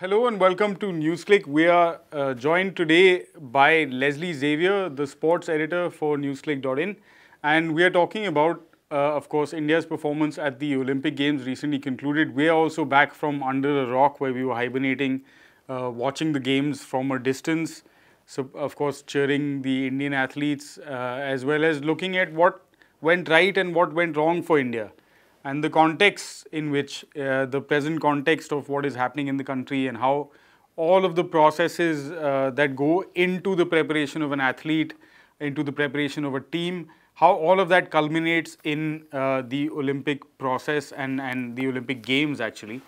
Hello and welcome to NewsClick. We are uh, joined today by Leslie Xavier, the sports editor for NewsClick.in, and we are talking about, uh, of course, India's performance at the Olympic Games recently concluded. We are also back from under a rock where we were hibernating, uh, watching the games from a distance. So, of course, cheering the Indian athletes uh, as well as looking at what went right and what went wrong for India and the context in which uh, the present context of what is happening in the country and how all of the processes uh, that go into the preparation of an athlete, into the preparation of a team, how all of that culminates in uh, the Olympic process and, and the Olympic Games actually.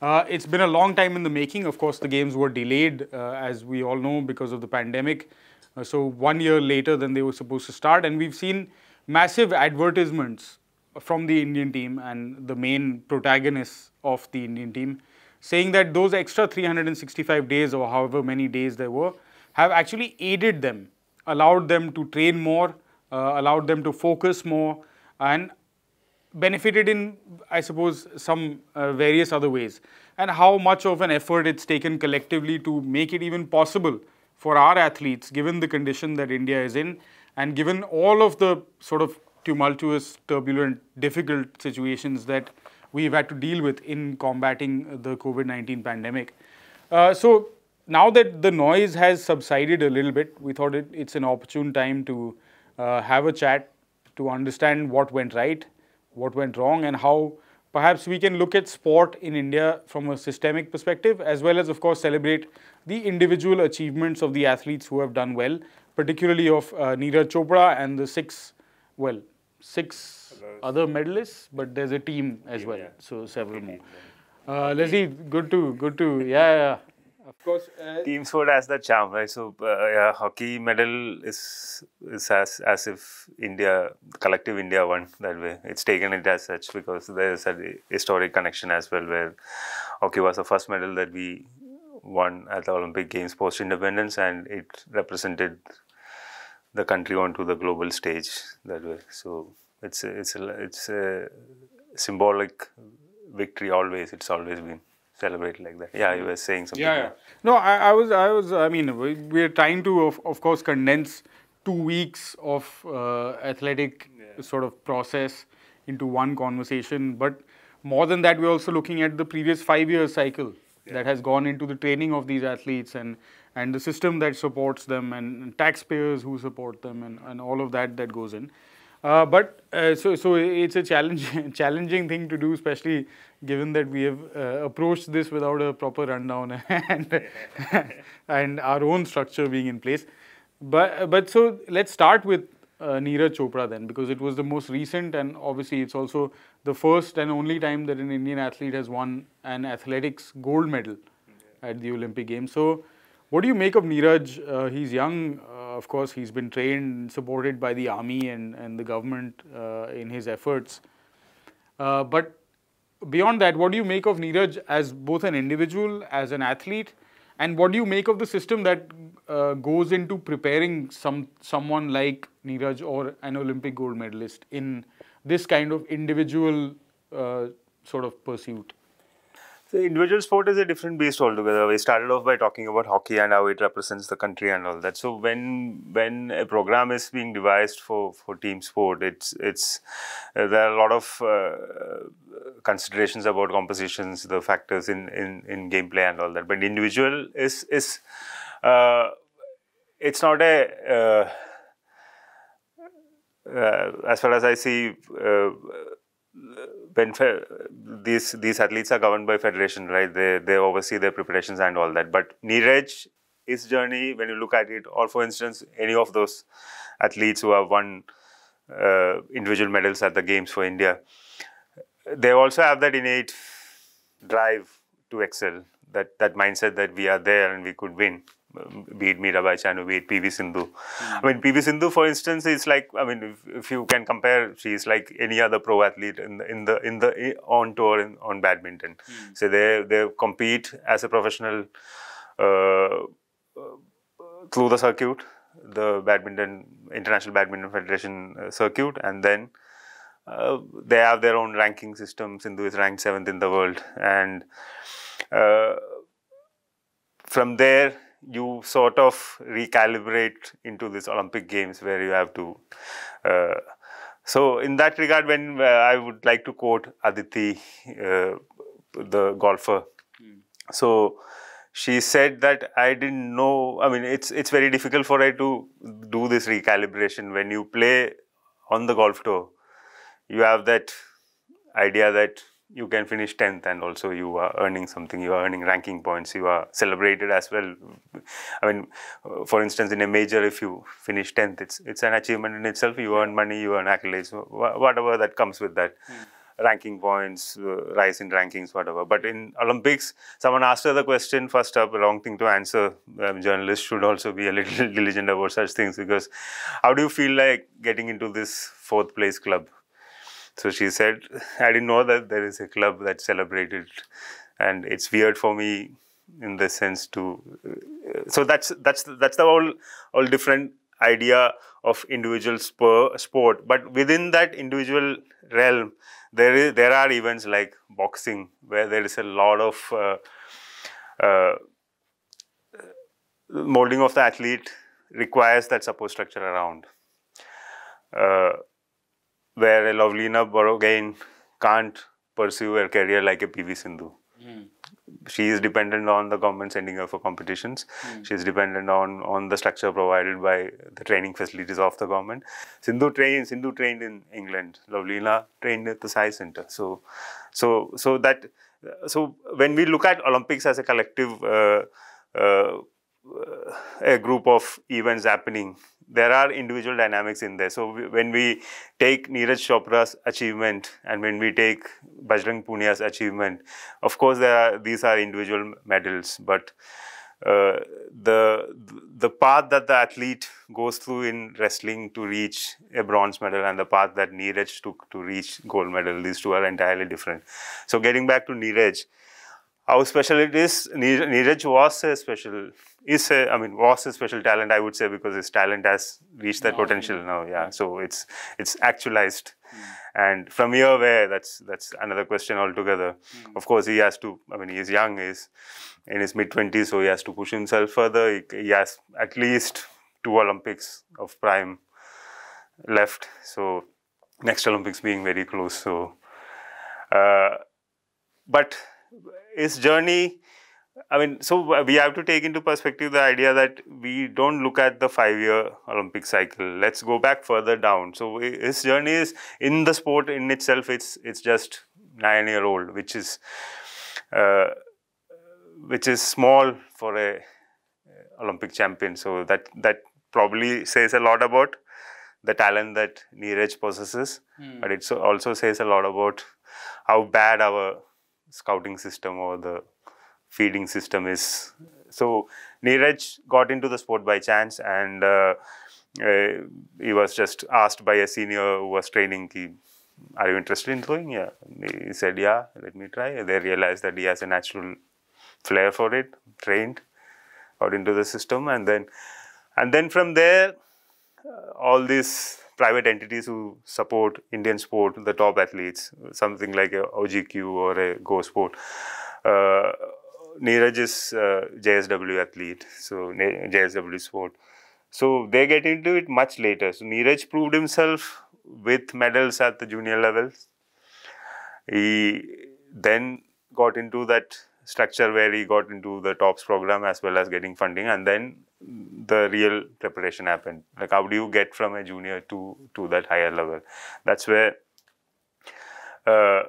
Uh, it's been a long time in the making. Of course, the games were delayed, uh, as we all know, because of the pandemic. Uh, so one year later than they were supposed to start, and we've seen massive advertisements from the Indian team and the main protagonists of the Indian team, saying that those extra 365 days or however many days there were have actually aided them, allowed them to train more, uh, allowed them to focus more, and benefited in, I suppose, some uh, various other ways. And how much of an effort it's taken collectively to make it even possible for our athletes, given the condition that India is in, and given all of the sort of tumultuous, turbulent, difficult situations that we've had to deal with in combating the COVID-19 pandemic. Uh, so now that the noise has subsided a little bit, we thought it, it's an opportune time to uh, have a chat to understand what went right, what went wrong, and how perhaps we can look at sport in India from a systemic perspective, as well as, of course, celebrate the individual achievements of the athletes who have done well, particularly of uh, Neeraj Chopra and the six well, six other medalists, but there's a team as well, yeah. so several more. Uh, Leslie, good to, good to, yeah, yeah. Of course, uh, Team sport has that charm, right? So, uh, yeah, hockey medal is is as as if India, collective India won that way. It's taken it as such because there's a historic connection as well, where hockey was the first medal that we won at the Olympic Games post independence, and it represented the country onto the global stage that way. So it's a, it's a, it's a symbolic victory always. It's always been celebrated like that. Yeah, you were saying something. yeah, yeah. No, I, I was, I was, I mean, we, we're trying to, of, of course, condense two weeks of uh, athletic sort of process into one conversation. But more than that, we're also looking at the previous five year cycle that has gone into the training of these athletes and and the system that supports them and, taxpayers who support them and, and all of that that goes in. Uh, but uh, so so it's a challenging challenging thing to do, especially given that we have uh, approached this without a proper rundown and and our own structure being in place. But but so let's start with uh, Neeraj Chopra then, because it was the most recent and obviously it's also the first and only time that an Indian athlete has won an athletics gold medal at the Olympic Games. So what do you make of Neeraj? Uh, he's young, uh, of course, he's been trained, and supported by the army and, and the government uh, in his efforts. But beyond that, what do you make of Neeraj as both an individual, as an athlete, and what do you make of the system that uh, goes into preparing some someone like Neeraj or an Olympic gold medalist in this kind of individual uh, sort of pursuit? So individual sport is a different beast altogether. We started off by talking about hockey and how it represents the country and all that. So when when a program is being devised for, for team sport, it's it's uh, there are a lot of uh, considerations about compositions, the factors in, in, in gameplay and all that. But individual is is uh, it's not a uh, uh, as far as I see uh, when these these athletes are governed by federation, right? They they oversee their preparations and all that. But Neeraj, his journey, when you look at it, or for instance, any of those athletes who have won uh, individual medals at the games for India, they also have that innate drive to excel. That that mindset that we are there and we could win be it Mirabai Chanu, be it PV Sindhu. Mm. I mean, PV Sindhu, for instance, is like I mean, if, if, you can compare, she's like any other pro athlete in the in the in the on tour in, on badminton. Mm. So they they compete as a professional uh, through the circuit, the badminton international badminton federation uh, circuit, and then. Uh, they have their own ranking system. Sindhu is ranked seventh in the world, and uh, from there, you sort of recalibrate into this Olympic Games where you have to. Uh, so, in that regard, when uh, I would like to quote Aditi, uh, the golfer. Mm. So, she said that I didn't know. I mean, it's it's very difficult for her to do this recalibration when you play on the golf tour. You have that idea that you can finish 10th and also you are earning something you are earning ranking points you are celebrated as well. I mean for instance in a major if you finish 10th it's it's an achievement in itself. You earn money you earn accolades whatever that comes with that. Mm. ranking points uh, rise in rankings whatever. But in olympics someone asked her the question first up a wrong thing to answer. Um, journalists should also be a little diligent about such things because how do you feel like getting into this fourth place club so she said, I didn't know that there is a club that celebrated, and it's weird for me in the sense to. Uh, so that's that's that's the whole all different idea of individual sport, but within that individual realm, there is there are events like boxing where there is a lot of uh, uh, molding of the athlete requires that support structure around. Where a Lovlina Borgohain can't pursue her career like a PV Sindhu. Mm. She is dependent on the government sending her for competitions. Mm. She is dependent on on the structure provided by the training facilities of the government. Sindhu trained Sindhu trained in England. Lovlina trained at the SAI Center. So, so so that so when we look at Olympics as a collective. Uh, uh, a group of events happening there are individual dynamics in there. So we, when we take Neeraj Chopra's achievement and when we take Bajrang Punia's achievement, of course there are these are individual medals, but uh, the the path that the athlete goes through in wrestling to reach a bronze medal and the path that Neeraj took to reach gold medal, these two are entirely different. So getting back to Neeraj, how special it is, Neeraj was a special is a, I mean, was a special talent, I would say, because his talent has reached that potential now. Yeah, so it's it's actualized. Mm. And from here, where that's that's another question altogether. Mm. Of course, he has to. I mean, he is young. He's in his mid twenties, so he has to push himself further. He, he, has at least two Olympics of prime left. So next Olympics being very close. So, uh, but his journey I mean, so we have to take into perspective the idea that we don't look at the five-year Olympic cycle. Let's go back further down. So his journey is in the sport in itself. It's it's just nine-year-old, which is uh, which is small for a Olympic champion. So that that probably says a lot about the talent that Neeraj possesses, hmm. but it also says a lot about how bad our scouting system or the feeding system is. So Neeraj got into the sport by chance and uh, uh, he was just asked by a senior who was training, he, are you interested in throwing? Yeah. He said, yeah, let me try. They realized that he has a natural flair for it, trained, got into the system and then, and then from there, uh, all these private entities who support Indian sport, the top athletes, something like a OGQ or a Go Sport, uh, Neeraj is uh, JSW athlete, so JSW sport. So they get into it much later. So Neeraj proved himself with medals at the junior levels. He then got into that structure where he got into the TOPS program as well as getting funding and then the real preparation happened. Like how do you get from a junior to, to that higher level? That's where uh,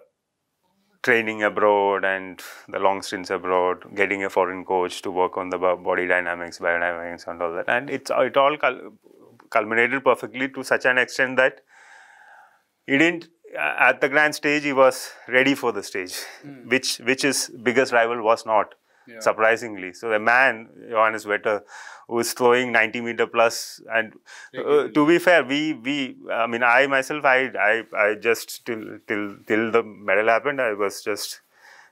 training abroad and the long stints abroad, getting a foreign coach to work on the body dynamics, biodynamics, and all that. And it's it all culminated perfectly to such an extent that he didn't at the grand stage he was ready for the stage, mm. which which his biggest rival was not yeah. surprisingly. So the man, Johannes Vetter, who is throwing 90 meter plus, and uh, to be fair, we we I mean I myself I I I just till till till the medal happened, I was just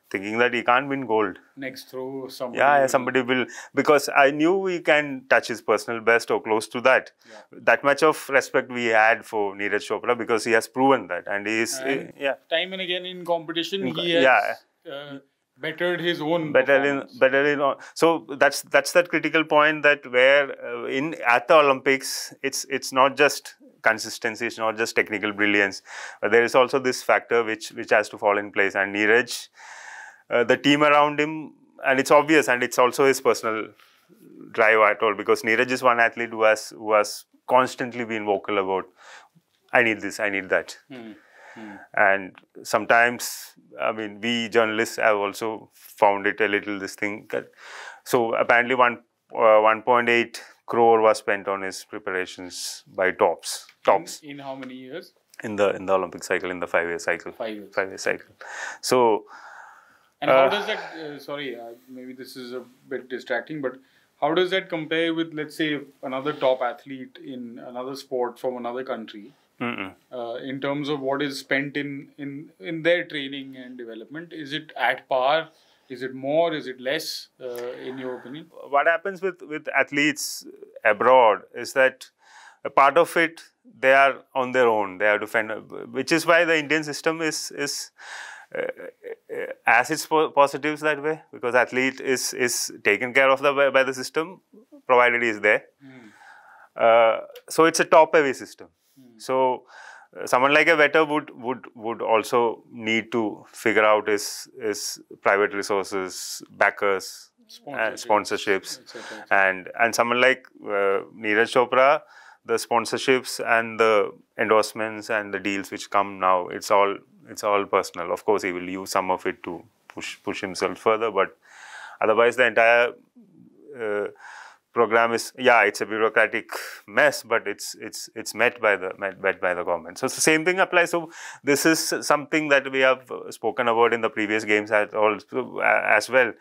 thinking that he can't win gold. Next throw, somebody. Yeah, yeah, somebody will because I knew he can touch his personal best or close to that. Yeah. That much of respect we had for Neeraj Chopra because he has proven that, and he is and yeah. Time and again in competition, he has. Yeah. Uh, bettered his own better in better in so that's that's that critical point that where uh, in at the olympics it's it's not just consistency it's not just technical brilliance but there is also this factor which which has to fall in place. And neeraj uh, the team around him and it's obvious and it's also his personal drive at all because neeraj is one athlete who has who has constantly been vocal about i need this i need that. Hmm. And sometimes i mean we journalists have also found it a little this thing so apparently one uh, 1.8 crore was spent on his preparations by tops tops In, in how many years? in the in the olympic cycle in the five year cycle Five years. five year cycle so And how Uh, does that? Uh, sorry, uh, maybe this is a bit distracting, but how does that compare with, let's say, another top athlete in another sport from another country? Uh, in terms of what is spent in, in in their training and development, is it at par? Is it more? Is it less? Uh, in your opinion? what happens with with athletes abroad is that a part of it they are on their own they have to fend which is why the indian system is is uh, uh, has its positives that way because athlete is is taken care of the, by, by the system provided he is there uh, so it's a top heavy system so uh, someone like a vetter would would would also need to figure out his his private resources backers and sponsorships etc. and and someone like uh, Neeraj Chopra, the sponsorships and the endorsements and the deals which come now, it's all it's all personal. Of course, he will use some of it to push push himself further, but otherwise, the entire uh, program is yeah, it's a bureaucratic mess, but it's it's it's met by the met, by the government. So the same thing applies. So this is something that we have spoken about in the previous games at all as well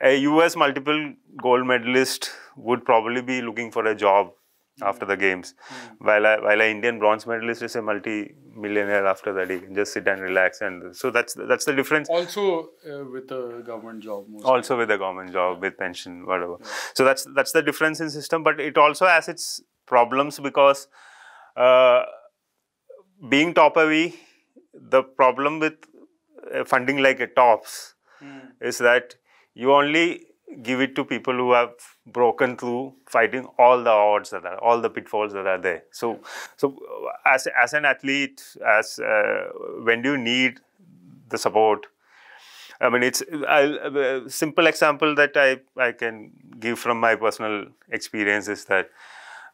a US multiple gold medalist would probably be looking for a job after the games, while a, while an Indian bronze medalist is a multi-millionaire after that. He can just sit and relax, and so that's that's the difference. Also uh, with a government job, Also with a government job, with pension, whatever. So that's that's the difference in system, but it also has its problems because uh, being top heavy, the problem with uh, funding like a tops is that you only give it to people who have broken through fighting all the odds that are all the pitfalls that are there. So so uh, as as an athlete as uh, when do you need the support? I mean it's a simple example that i i can give from my personal experience is that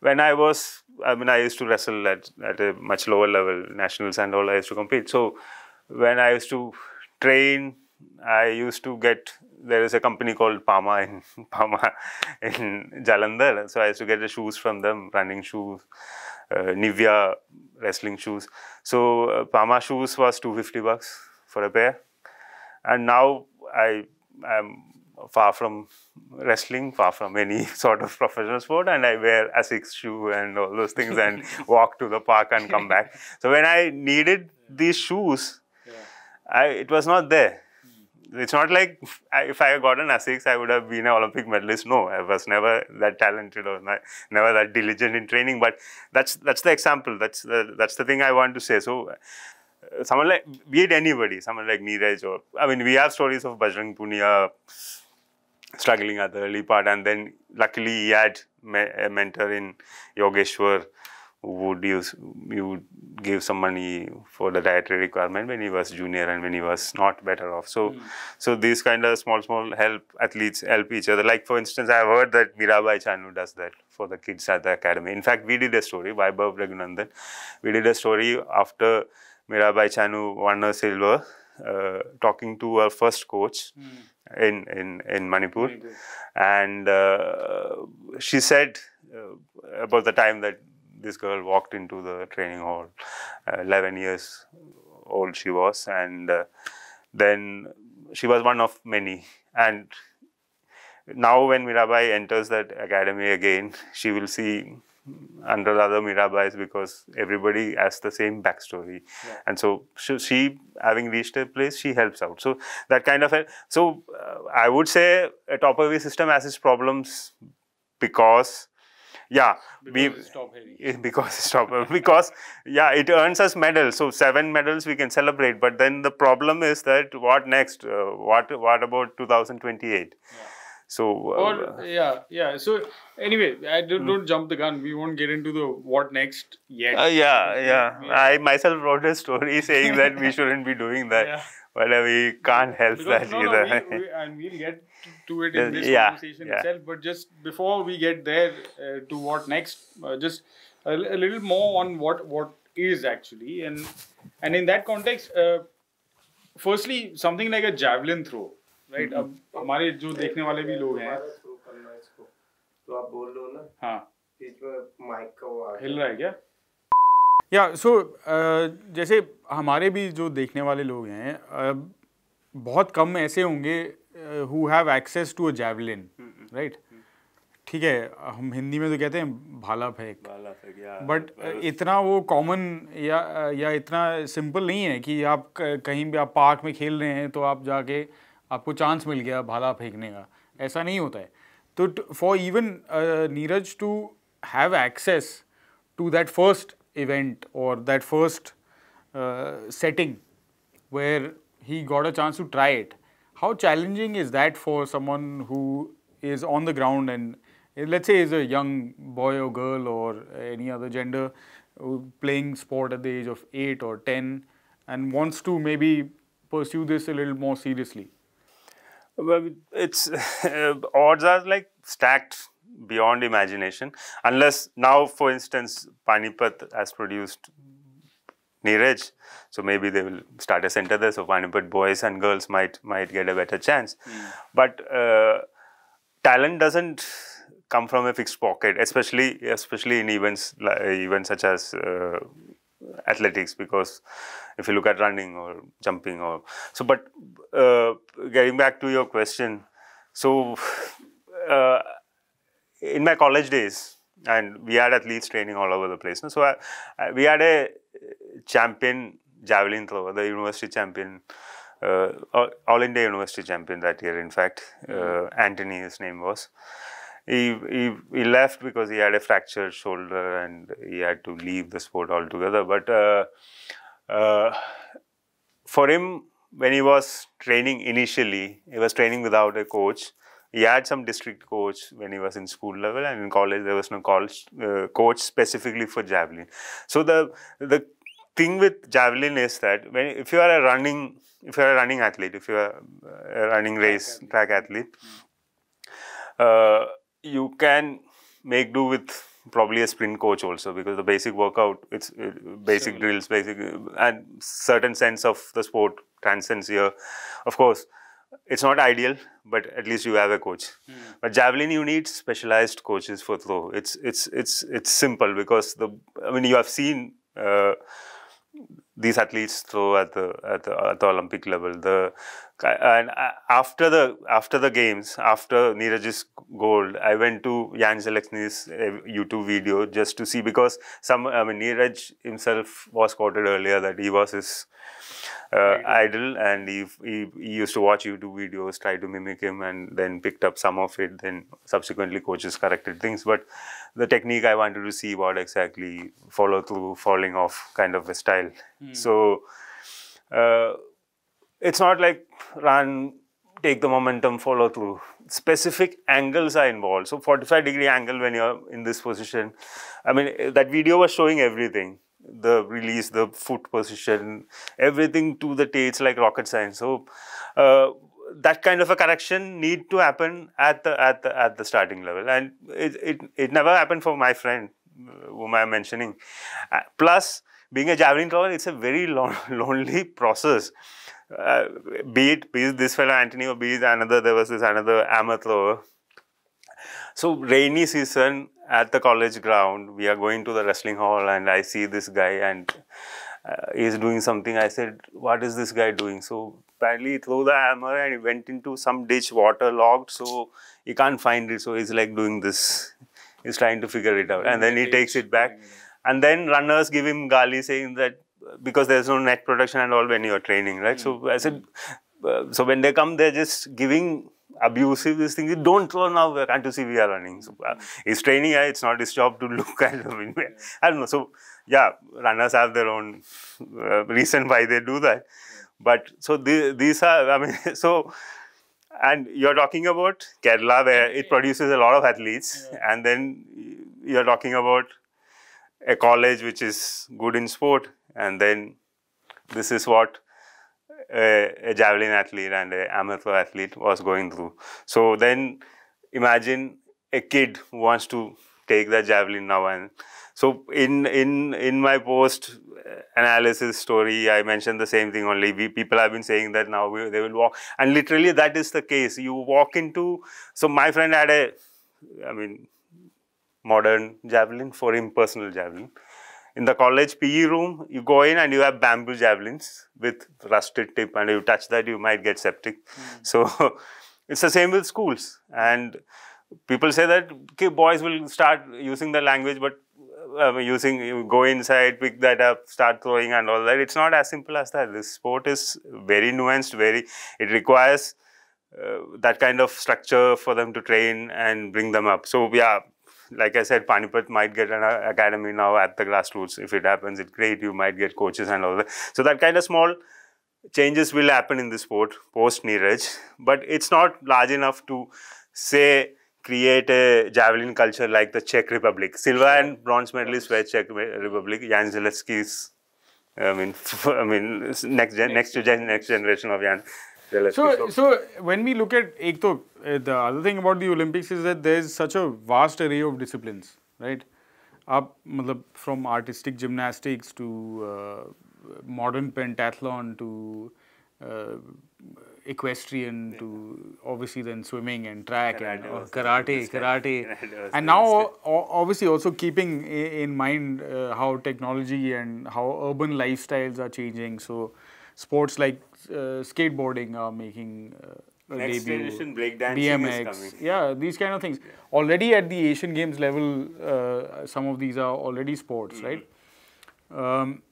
when i was i mean i used to wrestle at at a much lower level nationals and all i used to compete. So when i used to train I used to get there is a company called Pama in Pama in Jalandhar. So I used to get the shoes from them, running shoes, uh, Nivia wrestling shoes. So uh, Pama shoes was 250 bucks for a pair, and now I am far from wrestling, far from any sort of professional sport, and I wear Asics shoe and all those things and walk to the park and come back. So when I needed these shoes, I, it was not there. It's not like if I had gotten Asics, I would have been an Olympic medalist. No, I was never that talented or not, never that diligent in training. But that's that's the example. That's the that's the thing I want to say. So, uh, someone like be it anybody, someone like Neeraj or I mean, we have stories of Bajrang Punia struggling at the early part, and then luckily he had me- a mentor in Yogeshwar would use you would give some money for the dietary requirement when he was junior and when he was not better off. So, so these kind of small small help athletes help each other. Like for instance, I have heard that Mirabai Chanu does that for the kids at the academy. In fact, we did a story, Vaibhav Raghunandan. We did a story after Mirabai Chanu won a silver, uh, talking to her first coach in in in Manipur, Manipur. and uh, she said uh, about the time that this girl walked into the training hall. Uh, 11 years old she was, and uh, then she was one of many. And now, when Mirabai enters that academy again, she will see under other Mirabais because everybody has the same backstory, and so, she having reached a place, she helps out. So that kind of a, so uh, I would say a top heavy system has its problems because yeah, because it's top heavy. we because it's top because yeah, it earns us medals. So seven medals we can celebrate. But then the problem is that what next? Uh, what what about 2028? So uh, Or yeah, yeah. So anyway, I don't, don't jump the gun. We won't get into the what next yet. uh, yeah, yeah. I myself wrote a story saying that we shouldn't be doing that, Yeah. but uh, we can't help Because, that no, no, either. we, we, and we'll get to it in this yeah, conversation yeah. itself. But just before we get there uh, to what next, uh, just a, a little more on what what is actually, and and in that context, uh, firstly, something like a javelin throw, right? Mm-hmm. अब हमारे जो देखने वाले भी लोग हैं, तो आप बोल लो ना? हाँ। बीच में माइक का वो हिल रहा है क्या? या सो so, जैसे हमारे भी जो देखने वाले लोग हैं uh, बहुत कम ऐसे होंगे who have access to a javelin right ठीक है हम हिंदी में तो कहते हैं भाला फेंक। बट इतना वो कॉमन या या इतना सिंपल नहीं है कि आप कहीं भी आप पार्क में खेल रहे हैं तो आप जाके आपको चांस मिल गया भाला फेंकने का। ऐसा नहीं होता है। तो for even Neeraj to have access to that first event or that first setting where he got a chance to try it how challenging is that for someone who is on the ground and let's say is a young boy or girl or any other gender playing sport at the age of eight or ten and wants to maybe pursue this little more seriously Well, it's odds are like stacked beyond imagination. Unless now, for instance, Panipat has produced Neeraj, so maybe they will start a center there. So Panipat boys and girls might might get a better chance. But uh, talent doesn't come from a fixed pocket, especially especially in events like events such as uh, athletics because if you look at running or jumping or so but uh, getting back to your question so uh, in my college days and we had athletes training all over the place so I, I, we had a champion javelin thrower the university champion uh, all, all india university champion that year in fact uh, anthony his name was he, he he left because he had a fractured shoulder and he had to leave the sport altogether. But uh, uh, for him, when he was training initially, he was training without a coach. He had some district coach when he was in school level, and in college there was no college uh, coach specifically for javelin. So the the thing with javelin is that when if you are a running if you are a running athlete, if you are a running race track athlete, uh, you can make do with probably a sprint coach also because the basic workout it's basic drills basic and certain sense of the sport transcends here. Of course it's not ideal but at least you have a coach. But javelin you need specialized coaches for throw. It's it's it's it's simple because the i mean you have seen uh, these athletes throw at the at the, at the Olympic level. The and uh, after the after the games, after Neeraj's gold, I went to Jan Železný's uh, YouTube video just to see because some I mean Neeraj himself was quoted earlier that he was his uh, idol and he, he he used to watch YouTube videos, try to mimic him, and then picked up some of it. Then subsequently coaches corrected things, but the technique I wanted to see what exactly follow through, falling off kind of a style. So uh, it's not like run, take the momentum, follow through. Specific angles are involved. So 45 degree angle when you're in this position. I mean that video was showing everything. The release, the foot position, everything to the T. It's like rocket science. So uh, that kind of a correction need to happen at the at the at the starting level, and it it, it never happened for my friend uh, whom I'm mentioning. Uh, plus, being a javelin thrower, it's a very lon- lonely process. Uh, be it be it this fellow Anthony or be it another, there was this another amateur thrower. So rainy season at the college ground, we are going to the wrestling hall, and I see this guy and uh, he's doing something. I said, "What is this guy doing?" So apparently, he threw the hammer and he went into some ditch, waterlogged, so he can't find it. So he's like doing this. He's trying to figure it out, and then he takes it back. And then runners give him gali saying that because there's no net protection and all when you're training, right? So I said, uh, so when they come, they're just giving abusive this thing. Don't throw now. Can't you see we are running? So, uh, he's training. Uh, it's not his job to look at. I mean, I don't know. So yeah, runners have their own uh, reason why they do that. But so the, these are. I mean, so and you're talking about Kerala where it produces a lot of athletes, Yeah. and then you're talking about a college which is good in sport, and then this is what a, a javelin athlete and an amateur athlete was going through. So then imagine a kid who wants to take the javelin now and so in in in my post analysis story i mentioned the same thing only we, people have been saying that now we, they will walk and literally that is the case you walk into so my friend had a i mean modern javelin for impersonal javelin in the college PE room, you go in and you have bamboo javelins with rusted tip, and you touch that, you might get septic. So it's the same with schools. And people say that okay, boys will start using the language, but uh, using you go inside, pick that up, start throwing, and all that. It's not as simple as that. This sport is very nuanced. Very, it requires uh, that kind of structure for them to train and bring them up. So yeah, like I said, Panipat might get an uh, academy now at the grassroots. If it happens, it's great. You might get coaches and all that. So that kind of small changes will happen in the sport post Neeraj, but it's not large enough to say create a javelin culture like the Czech Republic. Silver and bronze medalists were Czech Republic. Jan Železný is, I mean, I mean, next gen, next gen, next generation of Jan. So, so when we look at ek to, uh, the other thing about the Olympics is that there's such a vast array of disciplines, right? Up, matlab, from artistic gymnastics to uh, modern pentathlon to uh, equestrian to obviously then swimming and track and Karate uh, was karate, karate, Karate and now obviously also keeping in mind uh, how technology and how urban lifestyles are changing. So sports like uh, skateboarding are making uh, Next debut. generation breakdancing is BMX, coming. yeah, these kind of things. Already at the Asian Games level, uh, some of these are already sports, right? Um,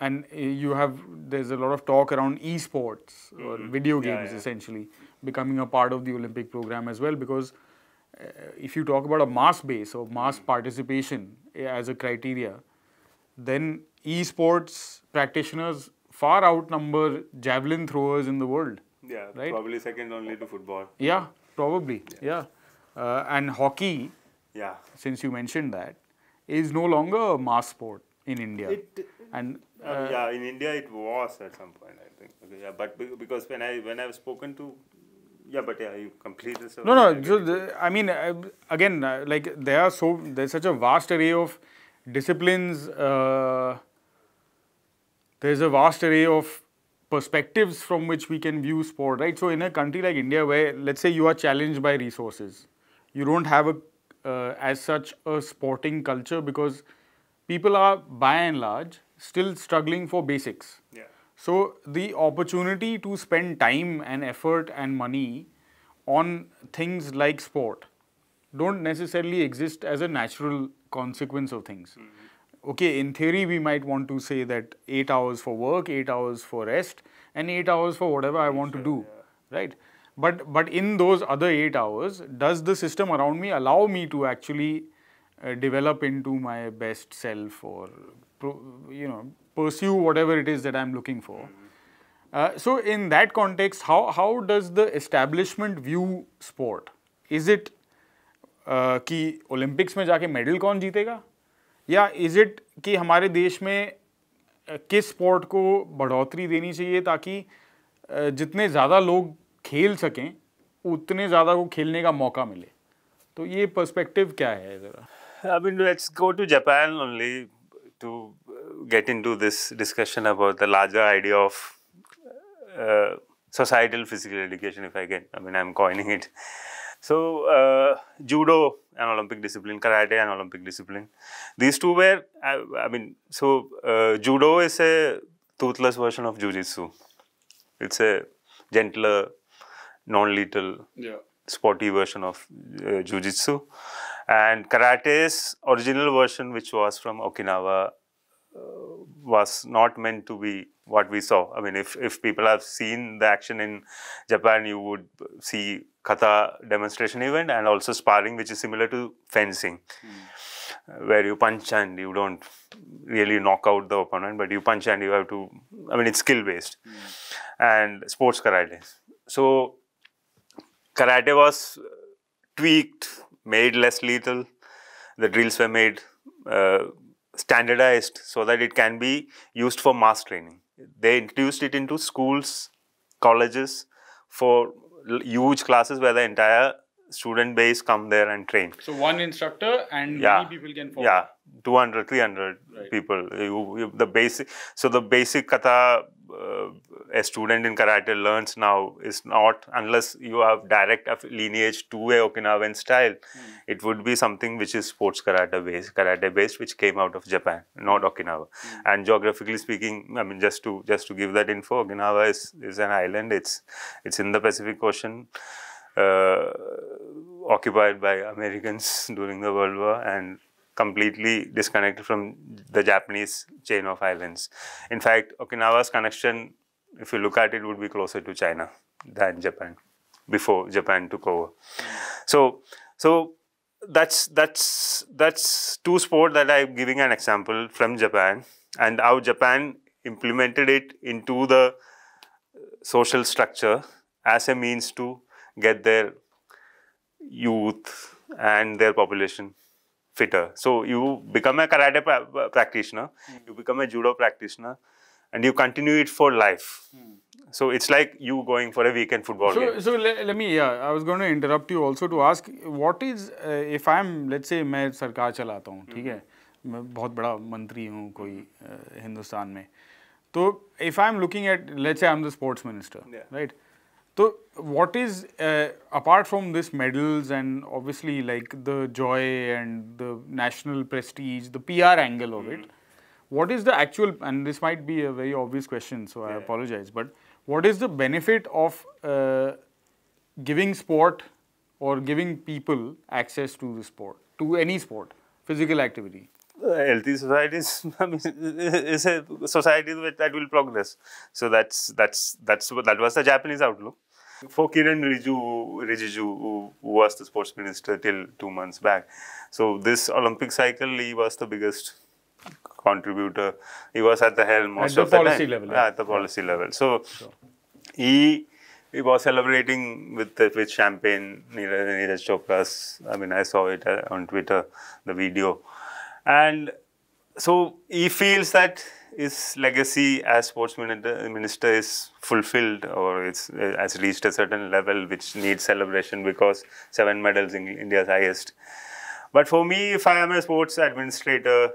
and uh, you have there's a lot of talk around esports or video games yeah. essentially becoming a part of the Olympic program as well because uh, if you talk about a mass base or mass participation uh, as a criteria, then esports practitioners far outnumber javelin throwers in the world. yeah, right? probably second only to football. Yeah, probably. Yeah. Uh, and hockey, Yeah. since you mentioned that, is no longer a mass sport in India. It, and uh, yeah, in India it was at some point, I think. Okay, yeah, but because when I when I've spoken to, yeah, but yeah, you complete this. no, no. So the, I mean, uh, again, uh, like there are so there's such a vast array of disciplines. Uh, there's a vast array of perspectives from which we can view sport, right? So in a country like India, where let's say you are challenged by resources, you don't have a uh, as such a sporting culture because people are by and large still struggling for basics. Yeah. So the opportunity to spend time and effort and money on things like sport don't necessarily exist as a natural consequence of things Okay, in theory, we might want to say that eight hours for work, eight hours for rest, and eight hours for whatever I want to do, right? But but in those other eight hours, does the system around me allow me to actually uh, develop into my best self or pro, you know pursue whatever it is that I'm looking for? Uh, so in that context, how how does the establishment view sport? Is it uh, कि Olympics में जाके medal कौन जीतेगा या is it कि हमारे देश में किस स्पोर्ट को बढ़ोतरी देनी चाहिए ताकि जितने ज़्यादा लोग खेल सकें, उतने ज़्यादा को खेलने का मौका मिले। तो ये पर्सपेक्टिव क्या है ज़रा? I mean let's go to Japan only to get into this discussion about the larger idea of societal physical education if I get I mean I am coining it So, uh, judo, an Olympic discipline, karate, an Olympic discipline. These two were, I, I mean, so uh, judo is a toothless version of jujitsu. It's a gentler, non-lethal yeah sporty version of uh, jiu-jitsu and karate's original version which was from okinawa Uh, was not meant to be what we saw. I mean, if, if people have seen the action in Japan, you would see kata demonstration event and also sparring, which is similar to fencing, hmm. where you punch and you don't really knock out the opponent, but you punch and you have to. I mean, it's skill based, hmm. and sports karate. So karate was tweaked, made less lethal. The drills were made uh, standardized so that it can be used for mass training. They introduced it into schools, colleges for huge classes where the entire student base come there and train. So one instructor and Yeah. many people can follow. Yeah, 200, 300 Right. people. You, you, the basic, so the basic kata Uh, a student in karate learns now is not unless you have direct lineage to a Okinawan style. Hmm. It would be something which is sports karate based, karate based, which came out of Japan, not Okinawa. Hmm. And geographically speaking, I mean, just to just to give that info, Okinawa is is an island. It's it's in the Pacific Ocean. Uh, occupied by Americans during the World War and completely disconnected from the Japanese chain of islands. In fact, Okinawa's connection, if you look at it, would be closer to China than Japan before Japan took over. So, so that's that's that's two sport that I'm giving an example from Japan and how Japan implemented it into the social structure as a means to get their youth and their population fitter. So you become a karate pra- practitioner, you become a judo practitioner, and you continue it for life. So it's like you going for a weekend football So, game. so let, let me, yeah, I was going to interrupt you also to ask, what is, uh, if I'm, let's say, मैं सरकार चलाता हूँ, ठीक है, मैं बहुत बड़ा मंत्री हूँ कोई uh, हिंदुस्तान में, तो if I'm looking at, let's say I'm the sports minister, Yeah. right? So what is, uh, apart from this medals and obviously like the joy and the national prestige, the PR angle of it, what is the actual, and this might be a very obvious question, so I apologize, but what is the benefit of uh, giving sport or giving people access to the sport, to any sport, physical activity? Healthy societies I mean, is a society that that will progress. So that's that's that's that was the Japanese outlook. For Kiren Riju, Rijiju, who, who was the sports minister till two months back, so this Olympic cycle, he was the biggest contributor. He was at the helm most the of the policy time. level, Yeah, at the policy level. So he he was celebrating with with champagne. Neeraj, Neeraj Chopra's. I mean, I saw it uh, on Twitter, the video, and so he feels that his legacy as sports minister, is fulfilled or it's uh, has reached a certain level which needs celebration because seven medals in India's highest. But for me, if I am a sports administrator,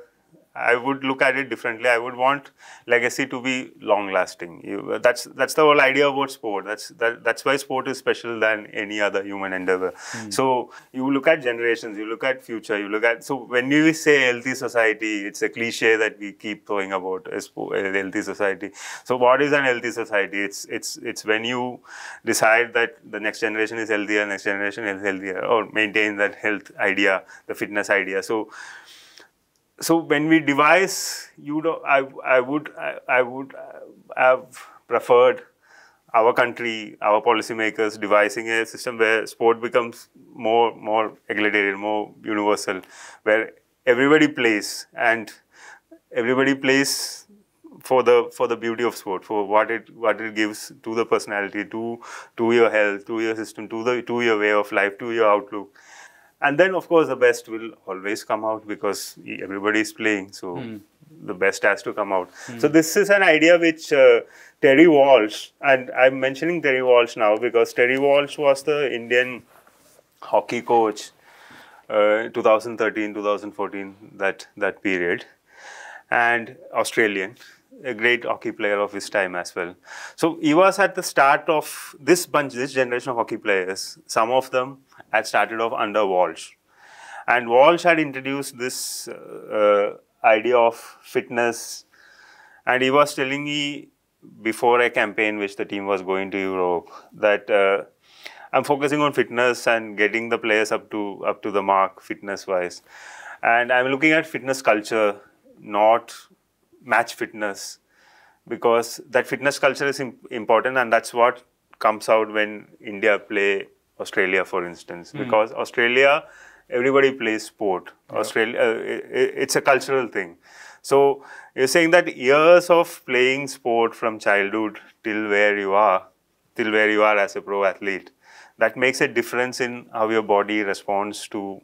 I would look at it differently. I would want legacy to be long lasting. You, that's that's the whole idea about sport. That's that, that's why sport is special than any other human endeavor. Hmm. So you look at generations, you look at future, you look at so when you say healthy society, it's a cliche that we keep throwing about a healthy society. So what is an healthy society? It's it's it's when you decide that the next generation is healthier, next generation is healthier, or maintain that health idea, the fitness idea. So so when we devise you know i i would i, I would have preferred our country our policymakers devising a system where sport becomes more more egalitarian more universal where everybody plays and everybody plays for the for the beauty of sport for what it what it gives to the personality to to your health to your system to the to your way of life to your outlook and then of course the best will always come out because everybody is playing so the best has to come out. So this is an idea which uh, terry walsh and i'm mentioning terry walsh now because terry walsh was the indian hockey coach uh, 2013 2014 that that period and australian a great hockey player of his time as well. So he was at the start of this bunch this generation of hockey players some of them had started off under walsh. And walsh had introduced this uh, uh, idea of fitness. And he was telling me before a campaign which the team was going to Europe that uh, I'm focusing on fitness and getting the players up to up to the mark fitness wise, and I'm looking at fitness culture, not match fitness because that fitness culture is important and that's what comes out when India play Australia, for instance, because Australia everybody plays sport. Australia, uh, i- i- it's a cultural thing. So you're saying that years of playing sport from childhood till where you are, till where you are as a pro athlete, that makes a difference in how your body responds to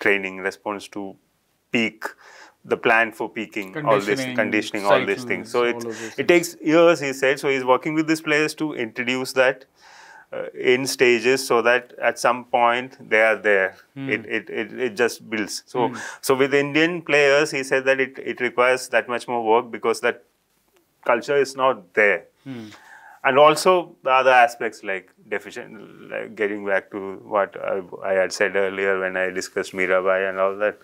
training, responds to peak, the plan for peaking, all this Conditioning, conditioning, all these things. So cycles, it's, all of those it takes years, he said. So he's working with these players to introduce that uh, in stages so that at some point they are there. Hmm. It, it, it, it just builds. So, hmm. so with Indian players, he said that it, it requires that much more work because that culture is not there. Hmm. And also the other aspects like deficient, like getting back to what I, I had said earlier when I discussed Mirabai and all that,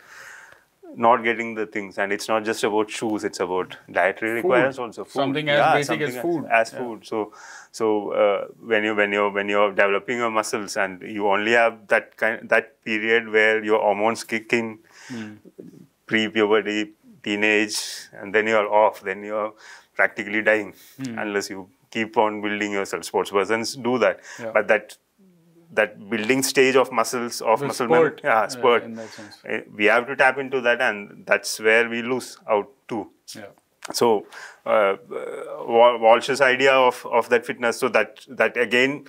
not getting the things. And it's not just about shoes; it's about dietary requirements also. Food. Something as basic as food. As, food. So, so uh, when you when you when you're developing your muscles and you only have that kind that period where your hormones kick in, Hmm. pre-puberty, teenage, and then you're off. Then you're practically dying Hmm. unless you keep on building yourself. Sports persons do that, Yeah. but that that building stage of muscles of The muscle spurt, mem- yeah, uh, spurt. in that sense. Uh, We have to tap into that, and that's where we lose out too. Yeah. So uh, Walsh's idea of, of that fitness, so that that again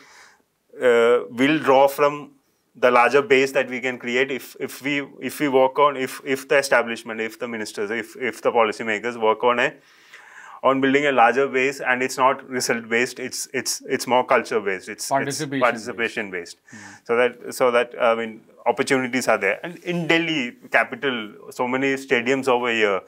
uh, will draw from the larger base that we can create if if we if we work on if if the establishment, if the ministers, if if the policymakers work on a on building a larger base and it's not result based it's it's it's more culture based it's Participation it's participation based so that so that i mean opportunities are there. And in delhi capital so many stadiums over here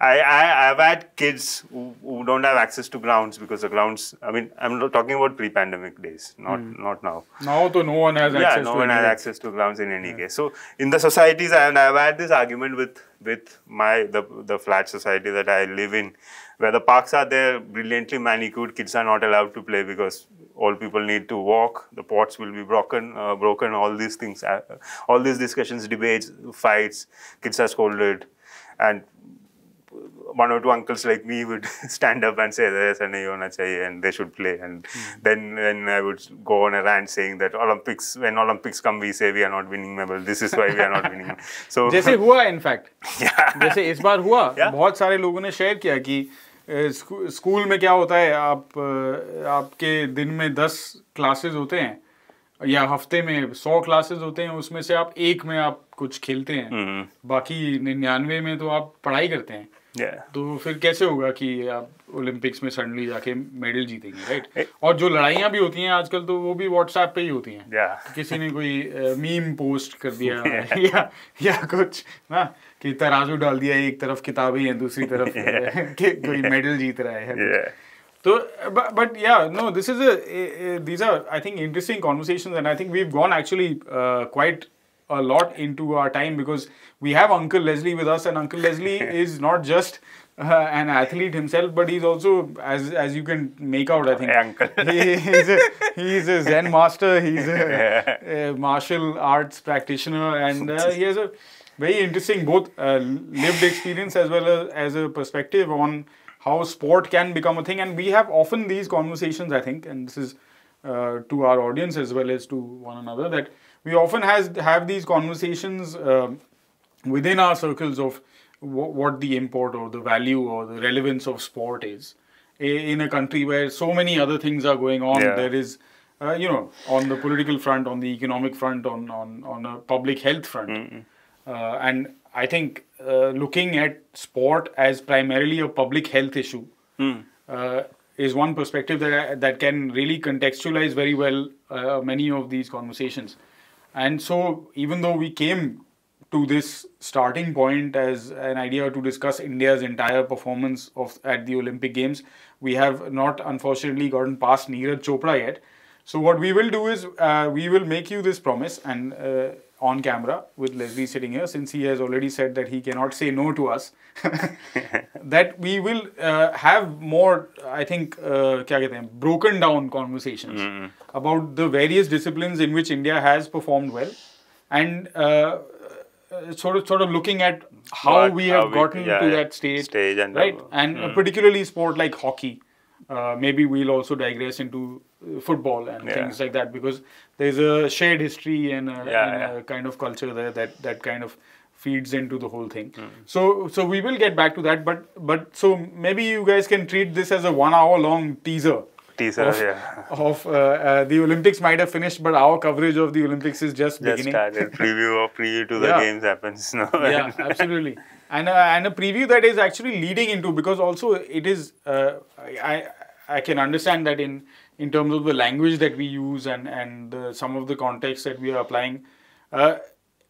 I, I I've had kids who, who don't have access to grounds because the grounds. I mean, I'm talking about pre-pandemic days, not not now Now, to no one has yeah, access no to one has access to grounds in any case. So in the societies, and I've had this argument with with my the the flat society that I live in, where the parks are there brilliantly manicured. Kids are not allowed to play because all people need to walk. The pots will be broken, uh, broken. All these things, uh, all these discussions, debates, fights. Kids are scolded, and one or two uncles like me would stand up and say ऐसा नहीं होना चाहिए and they should play and mm. then then I would go on a rant saying that Olympics when Olympics come we say we are not winning medal this is why we are not winning so जैसे हुआ in fact yeah जैसे इस बार हुआ Yeah. बहुत सारे लोगों ने share किया कि स्कूल में क्या होता है आप आपके दिन में दस क्लासेस होते हैं या हफ़्ते में सौ क्लासेस होते हैं उसमें से आप एक में आप कुछ खेलते हैं। बाकी निन्यानवे में तो आप पढ़ाई करते हैं। Yeah. तो फिर कैसे होगा कि आप ओलंपिक्स में सडनली जाके मेडल जीतेंगे राइट और जो लड़ाइयाँ भी होती हैं आजकल तो वो भी व्हाट्सएप पे ही होती हैं। Yeah. किसी ने कोई मीम पोस्ट कर दिया या या कुछ ना कि तराजू डाल दिया एक तरफ़ किताबें हैं दूसरी तरफ़ कि कोई मेडल जीत रहा है। तो but yeah no this is this is a, a, a these are i think interesting conversations and i think we've gone actually quite a lot into our time because we have uncle leslie with us and uncle leslie is not just uh, an athlete himself but he's also as as you can make out i think. Hey, uncle. he, he's a he's a zen master. He's a, a martial arts practitioner and uh, he has a very interesting both uh, lived experience as well as, as a perspective on how sport can become a thing. And we have often these conversations i think and this is uh, to our audience as well as to one another that we often has have these conversations uh, within our circles of wh- what the import or the value or the relevance of sport is in a country where so many other things are going on Yeah. there is uh, you know on the political front on the economic front on on, on a public health front uh, and I think uh, looking at sport as primarily a public health issue uh, is one perspective that that can really contextualize very well uh, many of these conversations. And so, even though we came to this starting point as an idea to discuss India's entire performance of at the Olympic Games, we have not unfortunately gotten past Neeraj Chopra yet. So what we will do is uh, we will make you this promise and uh, on camera with Leslie sitting here, since he has already said that he cannot say no to us, that we will uh, have more, I think, uh, broken down conversations mm. about the various disciplines in which India has performed well, and uh, uh sort of sort of looking at how we have gotten yeah, to yeah, that stage, and right, and mm. particularly sport like hockey. Uh, maybe we'll also digress into uh, football and yeah. things like that because there's a shared history and, a, Yeah, and yeah. a kind of culture there that that kind of feeds into the whole thing. Hmm. So so we will get back to that, but but so maybe you guys can treat this as a one hour long teaser Teaser, of, yeah. of uh, uh, the Olympics might have finished, but our coverage of the Olympics is just, Just beginning. started preview or preview to the Yeah. games happens now. yeah, absolutely. And uh, and a preview that is actually leading into because also it is uh, I I can understand that in in terms of the language that we use and and the, some of the context that we are applying. Uh,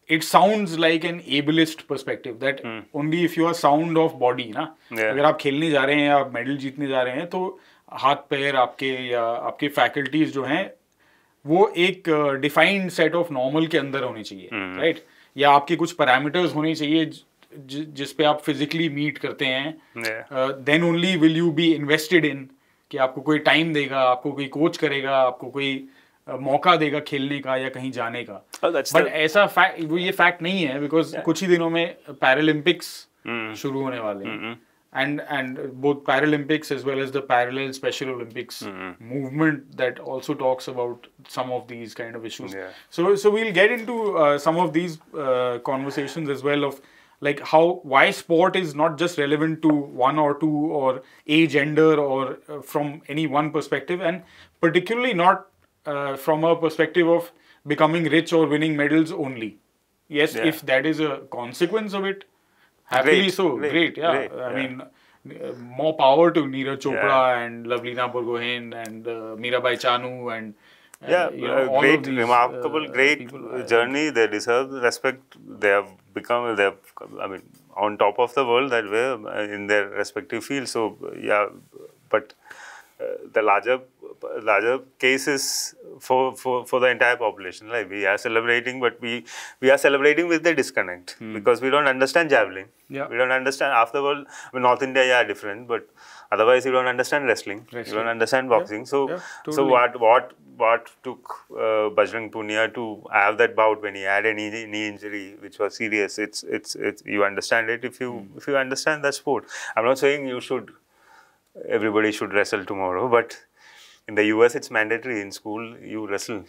it sounds like an ableist perspective that only if you are sound of body ना Yeah. अगर आप खेलने जा रहे हैं आप medal जीतने जा रहे हैं तो हाथ पैर आपके या आपके फैकल्टीज जो हैं वो एक डिफाइंड सेट ऑफ़ नॉर्मल के अंदर होनी चाहिए राइट या आपके कुछ पैरामीटर्स होने चाहिए ज- जिस पे आप फिजिकली मीट करते हैं then only will you be invested in कि आपको कोई टाइम देगा आपको कोई कोच करेगा आपको कोई मौका देगा खेलने का या कहीं जाने का। बट oh, ऐसा वो ये फैक्ट नहीं है बिकॉज़ yeah. कुछ ही दिनों में पैरालंपिक्स mm. शुरू होने वाले हैं। And and both Paralympics as well as the parallel special Olympics movement that also talks about some of these kind of issues so so we'll get into some of these as well of like how why sport is not just relevant to one or two or a gender or uh, from any one perspective and particularly not uh, from a perspective of becoming rich or winning medals only. Yes, Yeah. if that is a consequence of it, happily Great, so, great, great, yeah. great, I yeah. mean, uh, more power to Neeraj Chopra and Lovlina Borgohain and uh, Mirabai Chanu and uh, Yeah, you know, great, these, remarkable, uh, great people, journey. They deserve respect. They have become, they I mean, on top of the world that way uh, in their respective fields. So, yeah, but uh, the larger larger case is for, for, for the entire population. Like we are celebrating, but we we are celebrating with the disconnect because we don't understand javelin. Yeah. We don't understand after world. I mean, North India, yeah, different, but otherwise you don't understand wrestling. You don't understand boxing. So yeah, so what what what took uh, Bajrang Punia to have that bout when he had a knee, knee injury, which was serious. It's it's it's you understand it if you Hmm. if you understand the sport. I'm not saying you should everybody should wrestle tomorrow, but in the US it's mandatory in school you wrestle.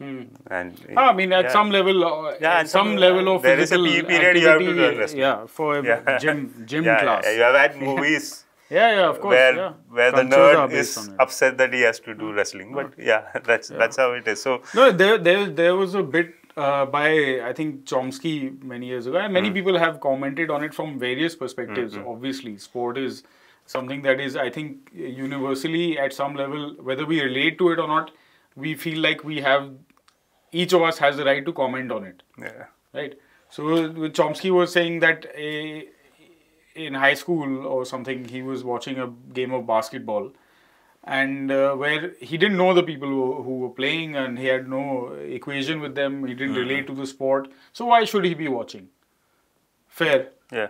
And Ah, I mean, at yeah. some level, uh, Yeah, at some some- level of there is a physical PE period you have to activity, do wrestling. yeah, for a Yeah. gym gym yeah, class. yeah, you have had movies. Yeah, yeah, of course. where yeah. where the nerd is upset that he has to do mm. wrestling, but yeah, that's that's how it is. So No, there, there, there was a bit uh, by I think Chomsky many years ago, and many mm. people have commented on it from various perspectives. Mm-hmm. Obviously, sport is something that is, I think, universally at some level, whether we relate to it or not, we feel like we have each of us has the right to comment on it, yeah. right? So uh, Chomsky was saying that a, in high school or something, he was watching a game of basketball. And uh, where he didn't know the people who, who were playing and he had no equation with them. He didn't relate to the sport. So why should he be watching? Fair. Yeah.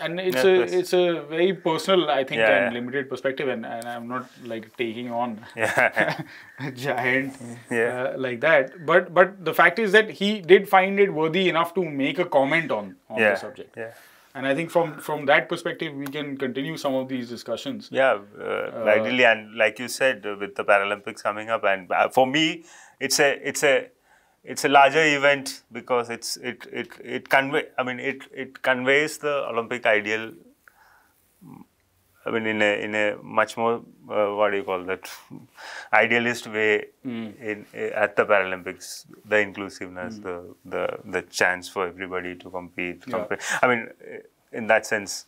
and it's Yeah, a it's a very personal i think Yeah, and yeah. limited perspective and, and i'm not like taking on a giant uh, like that. But but the fact is that he did find it worthy enough to make a comment on on the subject. Yeah. And i think from from that perspective we can continue some of these discussions Yeah, uh, ideally, and like you said, uh, with the Paralympics coming up, and uh, for me, it's a it's a it's a larger event because it's it it it convey. I mean, it it conveys the Olympic ideal. I mean, in a in a much more uh, what do you call that idealist way in at the Paralympics, the inclusiveness, the the the chance for everybody to compete. Yeah. compete. I mean, in that sense,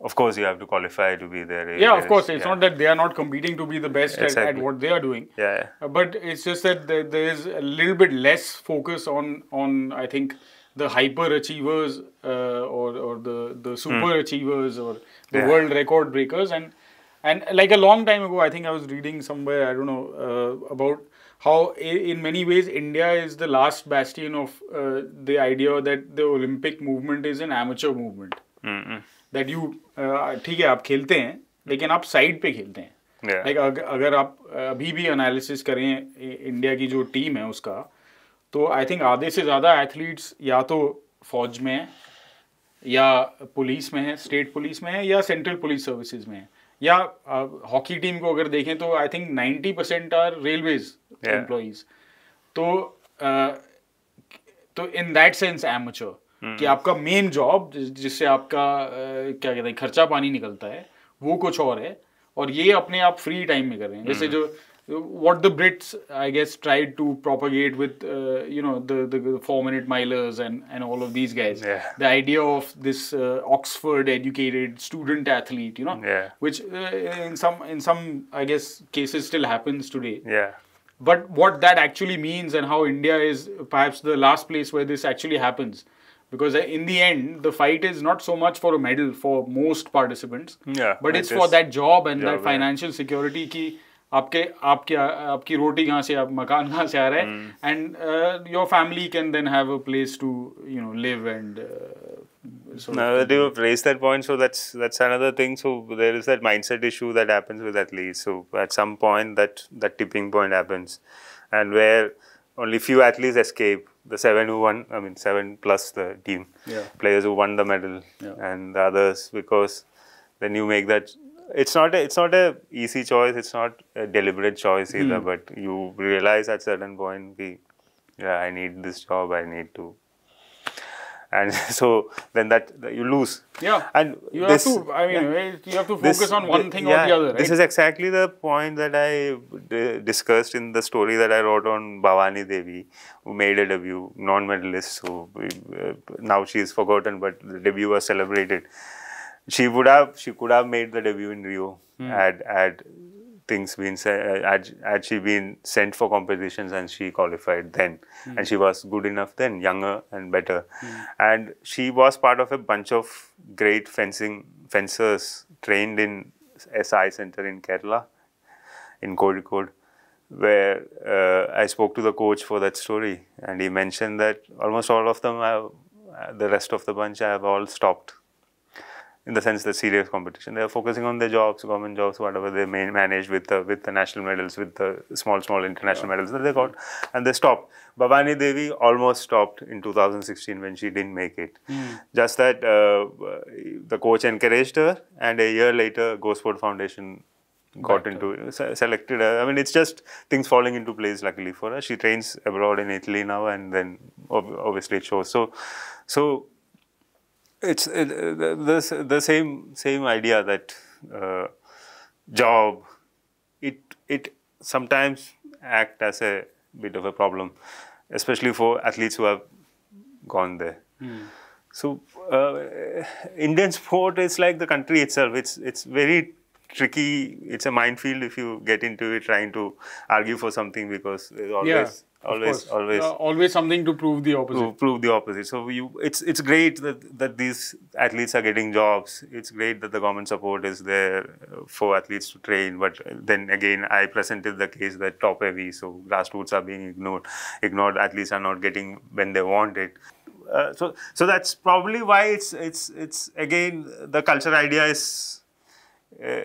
of course, you have to qualify to be there. yeah of course it's yeah. not that they are not competing to be the best at, at what they are doing Yeah, yeah. Uh, but it's just that there, there is a little bit less focus on on I think the hyper achievers uh, or or the the super achievers or the Hmm. Yeah. world record breakers and and like a long time ago I think I was reading somewhere I don't know uh, about how in many ways India is the last bastion of uh, the idea that the Olympic movement is an amateur movement Mm-mm. that you uh, ठीक है आप खेलते हैं लेकिन आप side पे खेलते हैं Yeah. लाइक अगर, अगर आप अभी भी एनालिसिस करें इंडिया की जो टीम है उसका तो आई थिंक आधे से ज़्यादा एथलीट्स या तो फौज में है या पुलिस में है स्टेट पुलिस में है या सेंट्रल पुलिस सर्विसेज़ में है? या हॉकी टीम को अगर देखें तो I think 90 percent are railways employees तो तो इन दैट सेंस एमेचर कि आपका मेन जॉब जिससे आपका क्या कहते हैं खर्चा पानी निकलता है वो कुछ और है। और ये अपने आप फ्री टाइम में कर रहे हैं। जैसे जो what the Brits I guess tried to propagate with uh, you know the, the the four minute milers and and all of these guys Yeah. the idea of this uh, Oxford educated student athlete you know Yeah. which uh, in some in some I guess cases still happens today Yeah. but what that actually means and how India is perhaps the last place where this actually happens. Because in the end, the fight is not so much for a medal for most participants, Yeah, but it's for that job and job, that financial security की आपके आपके आपकी रोटी कहाँ से आप मकान कहाँ से आ रहा Hmm. है uh, your family can then have a place to you know live and uh, sort Now that you've raised that point, so that's that's another thing. So there is that mindset issue that happens with athletes. So at some point, that that tipping point happens, and where only few athletes escape. The seven who won, I mean seven plus the team Yeah. players who won the medal, Yeah. and the others because then you make that. It's not a it's not a easy choice. It's not a deliberate choice either. Hmm. But you realize at certain point, ki, yeah, I need this job. I need to and so then that, you lose. Yeah. and you this, have to I mean yeah, you have to this- focus on one thing yeah, or the other right This is exactly the point that I discussed in the story that I wrote on Bhavani Devi, who made a debut, non-medalist. So uh, now she is forgotten, but the debut was celebrated. She would have, she could have made the debut in Rio hmm. had had things been had, had she been sent for competitions and she qualified then. Hmm. And she was good enough then younger and better. Hmm. And she was part of a bunch of great fencing fencers trained in SAI center in Kerala in Kozhikode where uh, I spoke to the coach for that story and he mentioned that almost all of them have the rest of the bunch have all stopped in the sense that serious competition. They are focusing on their jobs, government jobs, whatever they may manage with the with the national medals, with the small small international medals that they got, and they stopped. Bhavani Devi almost stopped in 2016 when she didn't make it. Just that uh, the coach encouraged her, and a year later, Go Sport Foundation got into se- selected her. I mean, it's just things falling into place. Luckily for her, she trains abroad in Italy now, and then ob- obviously it shows. So, so it's uh, the, the the same same idea that uh, job it it sometimes act as a bit of a problem especially for athletes who have gone there. So uh, indian sport is like the country itself. It's it's very tricky. It's a minefield if you get into it trying to argue for something because there's always yeah always always Uh, always something to prove the opposite to prove the opposite. So you, it's it's great that that these athletes are getting jobs. It's great that the government support is there uh, for athletes to train. But then again, I presented the case that top heavy, so grassroots are being ignored. Ignored athletes are not getting when they want it. Uh, so so that's probably why it's it's it's again the culture idea is uh,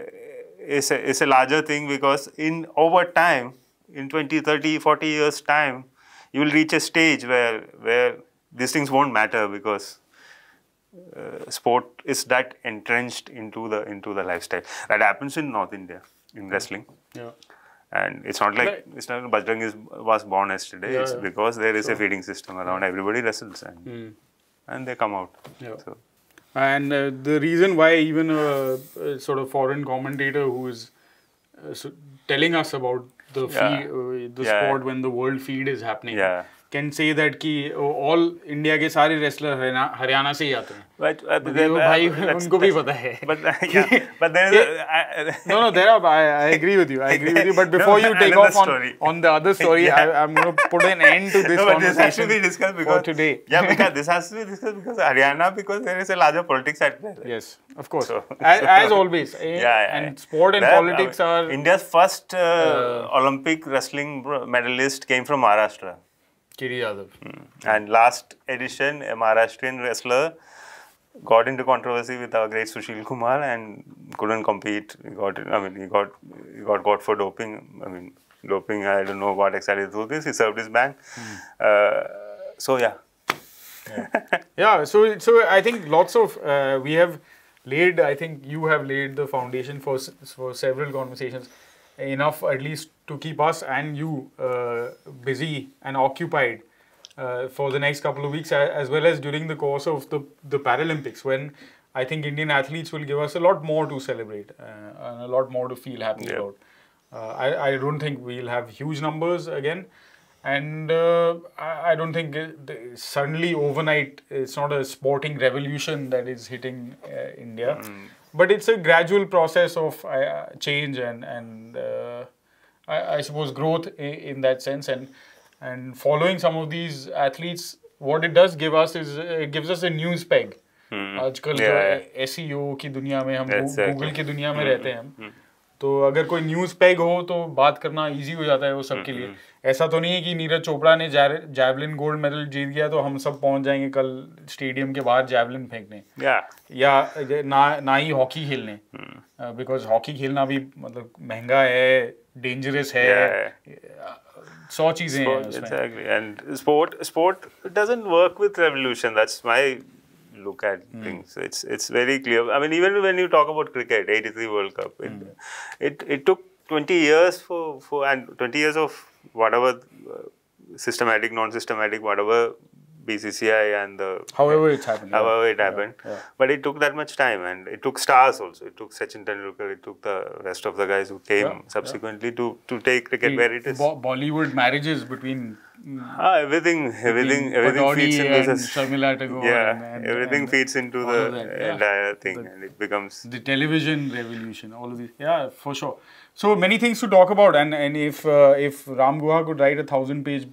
is a, is a larger thing because in over time in 20 30 40 years time you will reach a stage where where these things won't matter because uh, sport is that entrenched into the into the lifestyle that happens in north india in wrestling yeah and it's not like Right. it's not Bajrang is was born yesterday. Yeah, it's yeah. because there is a feeding system around. Everybody wrestles and and they come out. Yeah. So And uh, the reason why even a, a sort of foreign commentator who is uh, so telling us about the Yeah. feed, uh, the Yeah. sport when the world feed is happening Yeah. Can say that कि all India के सारे wrestler Haryana से ही आते हैं। First Olympic wrestling medallist came from Maharashtra KD Jadhav. And last edition, a Maharashtrian wrestler got into controversy with our great Sushil Kumar and couldn't compete. He got, I mean, he got, he got caught for doping. I mean, doping. I don't know what exactly the truth is. He served his ban. Uh, so yeah, yeah so so i think lots of uh, we have laid i think you have laid the foundation for for several conversations enough at least to keep us and you uh, busy and occupied uh, for the next couple of weeks as well as during the course of the the paralympics when i think indian athletes will give us a lot more to celebrate uh, and a lot more to feel happy Yeah. about uh, I, I don't think we'll have huge numbers again. And uh, I, I don't think suddenly overnight it's not a sporting revolution that is hitting uh, India But it's a gradual process of uh, change and, and uh, I, I suppose growth in, in that sense. And, and following some of these athletes, what it does give us is uh, it gives us a news peg. आजकल जो Yeah. S की दुनिया में हम Exactly. Google की दुनिया में रहते हैं हम तो अगर कोई न्यूज़ पैग हो तो बात करना इजी हो जाता है वो सबके लिए। ऐसा तो नहीं है कि नीरज चोपड़ा ने जैवलिन गोल्ड मेडल जीत गया तो हम सब पहुँच जाएँगे कल स्टेडियम के बाहर जैवलिन फेंकने। Yeah. या ना ना ही हॉकी खेलने। बिकॉज़ हॉकी खेलना भी मतलब महँगा है डेंजरस है. सौ चीज़ें हैं exactly. And sport, sport doesn't work with revolution. That's my look at Hmm. things. It's it's very clear. I mean, even when you talk about cricket, '83 World Cup, it, Hmm. it it took 20 years for for and 20 years of whatever uh, systematic, non-systematic, whatever BCCI and the however it's happened yeah. however it happened. yeah. But it took that much time, and it took stars also. It took Sachin Tendulkar. It took the rest of the guys who came Yeah, yeah. subsequently to to take cricket where it is. Bo- Bollywood marriages between Ah, everything, everything, everything feeds into this. Sharmila Tagore Yeah, and- and- everything and feeds into the that, yeah. entire thing, The- and it becomes. the television revolution, all of these. Yeah, for sure. So many things to talk about, and and if uh, if Ram Guha could write a thousand page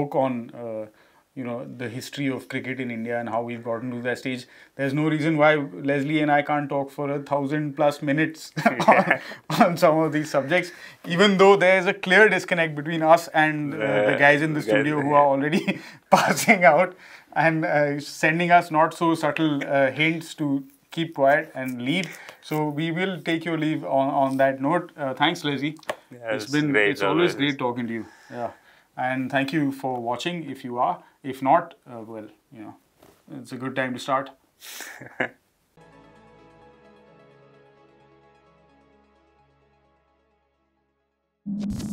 book on. Uh, you know the history of cricket in India and how we've gotten to that stage. There's no reason why Leslie and I can't talk for a thousand plus minutes on, on some of these subjects, even though there's a clear disconnect between us and uh, the guys in the the guys, studio who are already passing out and uh, sending us not so subtle uh, hints to keep quiet and leave. So we will take your leave on, on that note. Uh, thanks, Leslie. Yeah, it's it's been great it's always always. great talking to you. Yeah, and thank you for watching. If you are, if not, uh, well, you know, it's a good time to start.